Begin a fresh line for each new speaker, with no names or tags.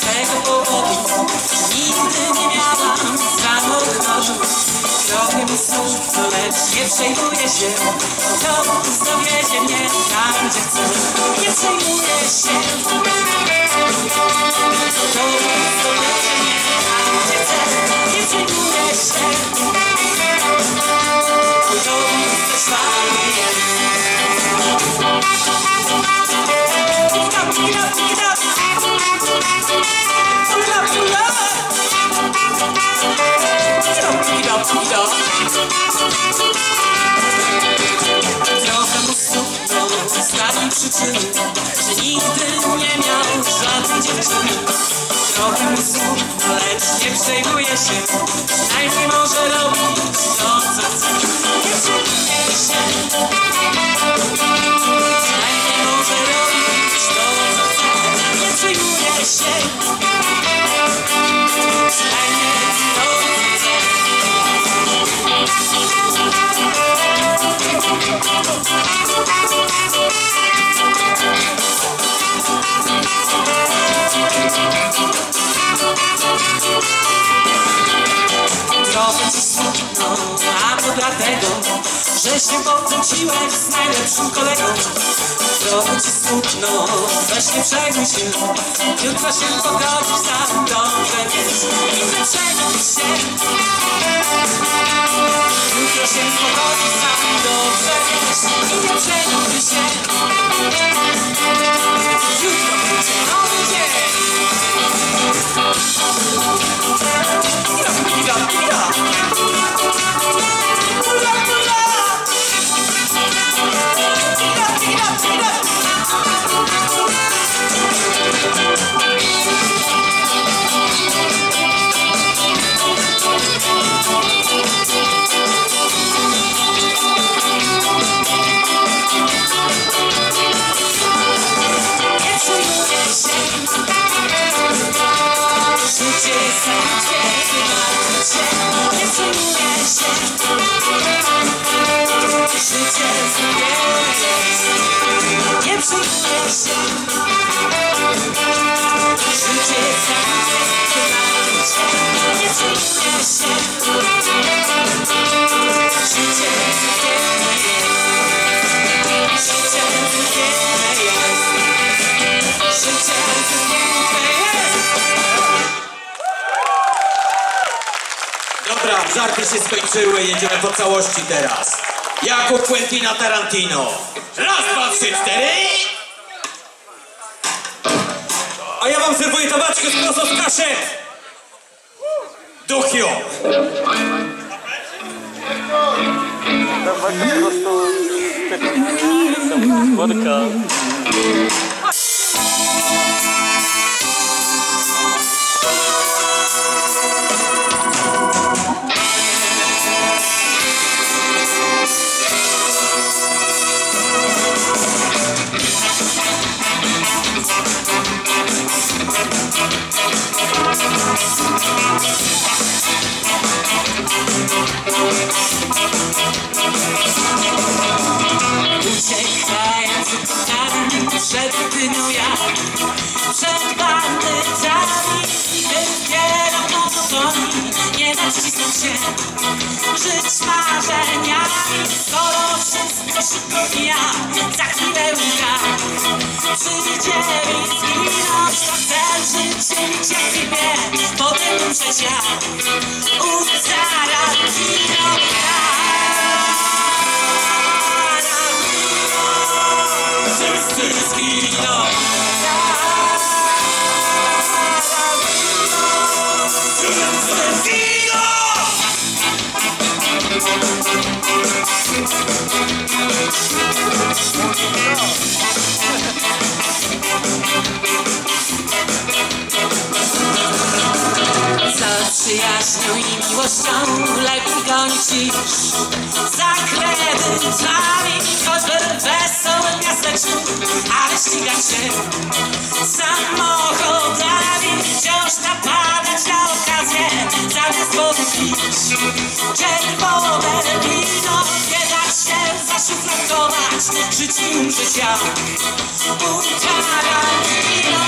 tego powodu Nigdy nie miałam samochodu Trochę mi smutno, lecz nie przejmuję się. Autobus dowiezie mnie tam, gdzie chcę. Nie przejmuję się. Autobus dowiezie mnie tam, gdzie chcę. Nie przejmuję się. Autobus też fajny jest Pick up, Trochę mu smutno, lecz nie przejmuje się Przynajmniej może robić co że się pokłóciłeś z najlepszym kolegą. Trochę ci smutno, weź nie przejmuj się, jutro się pogodzisz, sam dobrze wiesz. I nie przejmuj się, jutro się pogodzisz, sam dobrze wiesz. I nie przejmuj się,
Dobra, żarty się skończyły, jedziemy po całości teraz. Jakub Quentina Tarantino. Raz, dwa, trzy, cztery. A ja wam serwuję tabaczkę z prosto z kaszet. Duchio.
Dawać po prostu worka.
Uciekając od przed dniu ja Przed bandytami i wypieram monotonii Nie da cisnąć się, żyć marzeniami Skoro szybko mija, za chwilę uda. Przyjdzie mi to chcę żyć i cię chwilę Potem umrzeć ja, u gonić dziś Za kredytami, choćby wesołym miasteczku Ale ścigać się samochodami Wciąż napadać na okazję Zamiast pić Czerwone wino Nie da się zaszufladkować Żyć i umrzeć ja U Tarantino